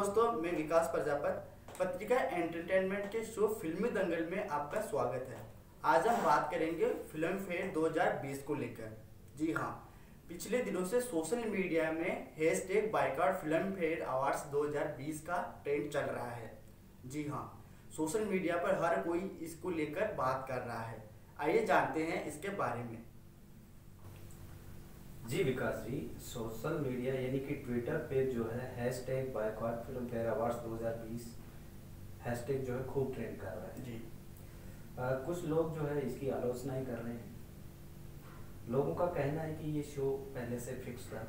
दोस्तों, मैं विकास प्रजापत, पत्रिका एंटरटेनमेंट के शो फिल्मी दंगल में आपका स्वागत है। आज हम बात करेंगे फ़िल्म फेयर 2020 को लेकर। जी हाँ पिछले दिनों से सोशल मीडिया में hashtag boycott Filmfare awards 2020 का ट्रेंड चल रहा है। जी हाँ सोशल मीडिया पर हर कोई इसको लेकर बात कर रहा है। आइए जानते हैं इसके बारे में। जी विकास जी सोशल मीडिया यानी कि ट्विटर पे जो है hashtag boycott Filmfare awards 2020 hashtag जो है खूब ट्रेंड कर रहा है। जी। आ, कुछ लोग जो है इसकी आलोचना ही कर रहे हैं। लोगों का कहना है कि ये शो पहले से फिक्स था।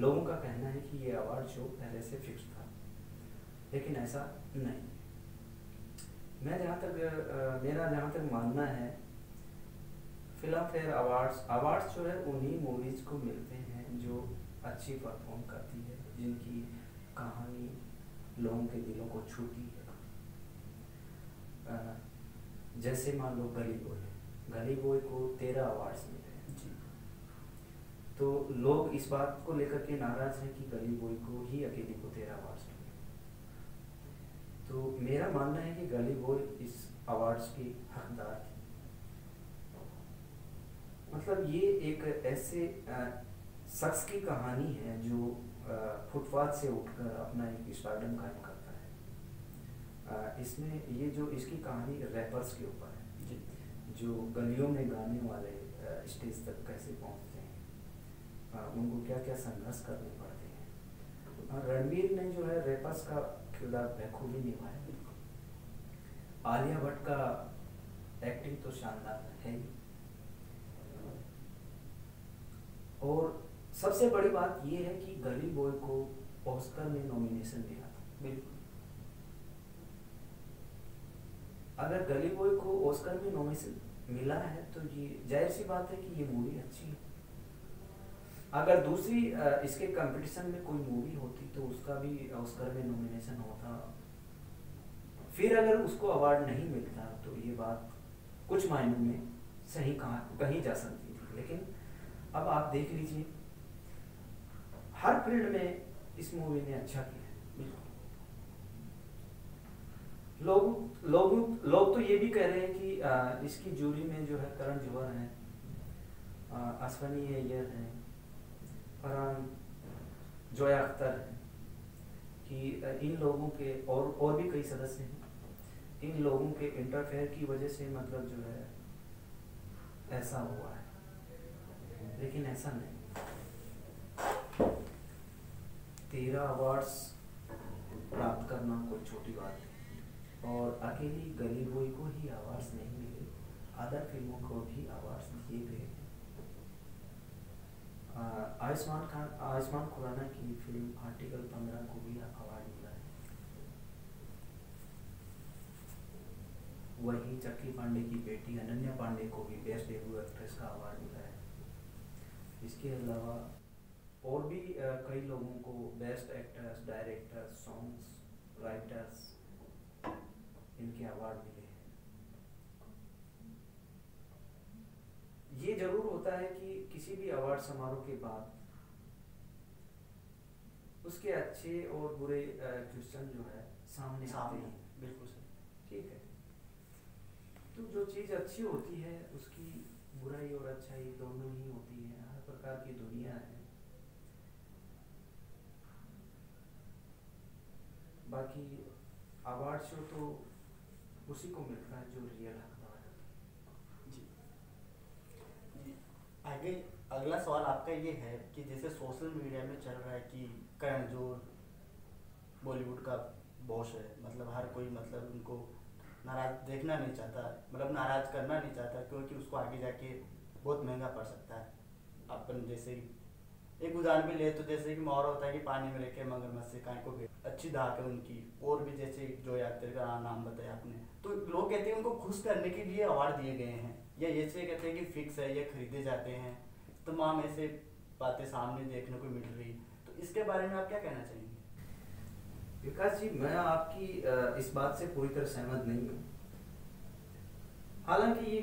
लोगों का कहना है कि ये अवार्ड शो पहले से फिक्स था। लेकिन ऐसा नहीं मैं जहाँ तक आ, मेरा जहाँ तक मानना है फ़िल्म फेयर अवार्ड्स अवार्ड्स जो है उन्हीं मूवीज़ को मिलते हैं जो अच्छी परफॉर्म करती है जिनकी कहानी लोगों के दिलों को छूती है। जैसे मान लो गली बॉय। गली बॉय को तेरह अवार्ड्स मिले हैं। जी। तो लोग इस बात को लेकर के नाराज़ हैं कि गली बॉय को ही अकेले को तेरह अवार्ड्स मिले तो मेरा मानना है कि गली बॉय इस अवार्ड्स की हकदार थी। मतलब ये एक ऐसे शख्स की कहानी है जो फुटपाथ से उठकर अपना एक स्टार्डम कायम करता है। इसमें ये जो इसकी कहानी रैपर्स के ऊपर है जो। गलियों में गाने वाले स्टेज तक कैसे पहुँचते हैं उनको क्या क्या संघर्ष करने पड़ते हैं। रणवीर ने जो है रैपर्स का किरदार बखूबी निभाया। आलिया भट्ट का एक्टिंग तो शानदार है ही। और सबसे बड़ी बात यह है कि गली बॉय को ऑस्कर में नॉमिनेशन मिला था, बिल्कुल। अगर गली बॉय को ऑस्कर में नॉमिनेशन मिला है तो ये ज़ाहिर सी बात है कि ये मूवी अच्छी है। अगर दूसरी इसके कंपटीशन में कोई मूवी होती तो उसका भी ऑस्कर में नॉमिनेशन होता। फिर अगर उसको अवार्ड नहीं मिलता तो ये बात कुछ मायनों में सही कहा, कही जा सकती थी। लेकिन अब आप देख लीजिए। हर फ़ील्ड में इस मूवी ने अच्छा किया बिल्कुल। लोग लोग लोग तो ये भी कह रहे हैं कि आ, इसकी जूरी में जो है करण जौहर हैं अश्वनी अय्यर हैं फरहान जोया अख्तर हैं कि इन लोगों के और और भी कई सदस्य हैं। इन लोगों के इंटरफेयर की वजह से मतलब जो है ऐसा हुआ है। लेकिन ऐसा नहीं। तेरह अवार्ड्स प्राप्त करना कोई छोटी बात नहीं। और अकेली गली बॉय को ही अवार्ड्स नहीं मिले अदर फ़िल्मों को भी अवार्ड्स दिए गए आयुष्मान खान, आयुष्मान खुराना की फ़िल्म आर्टिकल पंद्रह को भी अवार्ड मिला है। वही चक्की पांडे की बेटी अनन्या पांडे को भी बेस्ट डेब्यू एक्ट्रेस का अवार्ड मिला है। इसके अलावा और भी कई लोगों को best actors directors songs writers इनके अवार्ड मिले हैं। ये ज़रूर होता है कि किसी भी अवार्ड समारोह के बाद उसके अच्छे और बुरे क्वेश्चन जो है सामने आते सामने हैं बिल्कुल सही ठीक है। तो जो चीज़ अच्छी होती है उसकी बुराई और अच्छाई दोनों ही होती है। प्रकार की दुनिया है। बाकी अवार्ड शो तो उसी को मिलता है जो रियल है। जी। आगे अगला सवाल आपका ये है कि जैसे सोशल मीडिया में चल रहा है कि करण जोहर बॉलीवुड का बॉस है मतलब हर कोई मतलब उनको नाराज़ देखना नहीं चाहता मतलब नाराज़ करना नहीं चाहता, क्योंकि उसको आगे जाके बहुत महँगा पड़ सकता है। अपन जैसे एक उदाहरण भी ले तो जैसे कि मोहरा होता है कि पानी में लेके मगरमच्छ से काय को अच्छी धाक है उनकी। और भी जैसे जो यात्री का नाम बताया आपने। तो लोग कहते हैं उनको खुश करने के लिए अवार्ड दिए गए हैं। या ऐसे कहते हैं कि फिक्स है, ये खरीदे जाते हैं। तमाम ऐसे बातें सामने देखने को मिल रही। तो इसके बारे में आप क्या कहना चाहेंगे? विकास जी, मैं आपकी इस बात से पूरी तरह सहमत नहीं हूँ। हालाँकि ये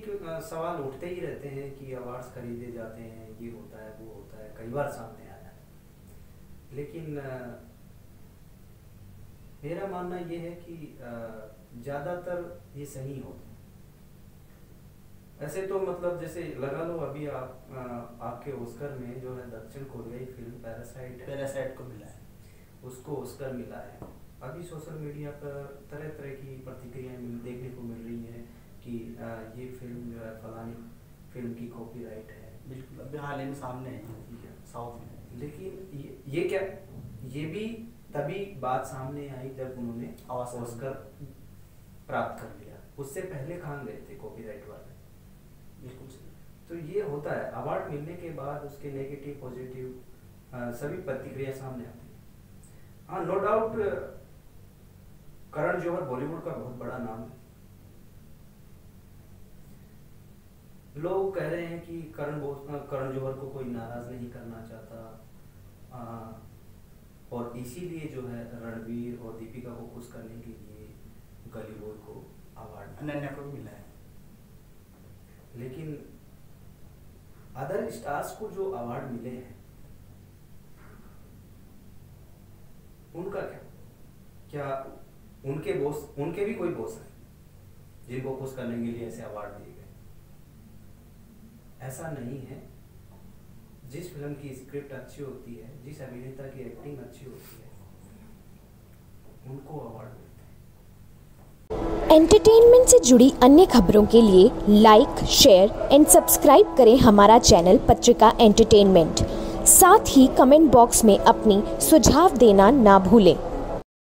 सवाल उठते ही रहते हैं कि अवार्ड्स खरीदे जाते हैं ये होता है वो होता है कई बार सामने आया है। लेकिन मेरा मानना ये है कि ज़्यादातर ये सही होते हैं। ऐसे तो मतलब जैसे लगा लो अभी आप आ, आपके ओस्कर में जो है दक्षिण कोरियाई फ़िल्म पैरासाइट पैरासाइट को मिला है। उसको ओस्कर मिला है। अभी सोशल मीडिया पर तरह तरह की प्रतिक्रियाएँ देखने को मिल रही है। कि ये फ़िल्म जो है फलानी फ़िल्म की कॉपीराइट है। बिल्कुल अभी हाल ही में सामने है साउथ में। लेकिन ये, ये क्या ये भी तभी बात सामने आई जब उन्होंने ऑस्कर प्राप्त कर लिया। उससे पहले कहाँ गए थे कॉपीराइट वाले। बिल्कुल तो ये होता है। अवार्ड मिलने के बाद उसके नेगेटिव पॉजिटिव सभी प्रतिक्रिया सामने आती है। हाँ नो डाउट करण जौहर बॉलीवुड का बहुत बड़ा नाम है। लोग कह रहे हैं कि करण करण जौहर को कोई नाराज़ नहीं करना चाहता। आ, और इसीलिए जो है रणवीर और दीपिका को खुश करने के लिए गली बॉय को अवार्ड अनन्या को मिला है। लेकिन अदर स्टार्स को जो अवार्ड मिले हैं उनका क्या? क्या उनके बॉस उनके भी कोई बॉस है जिनको खुश करने के लिए ऐसे अवार्ड दिए गए? ऐसा नहीं है। जिस फ़िल्म की स्क्रिप्ट अच्छी होती है, जिस अभिनेता की एक्टिंग अच्छी होती है, उनको अवार्ड एंटरटेनमेंट से जुड़ी अन्य खबरों के लिए लाइक शेयर एंड सब्सक्राइब करें हमारा चैनल पत्रिका एंटरटेनमेंट साथ ही कमेंट बॉक्स में अपनी सुझाव देना ना भूलें।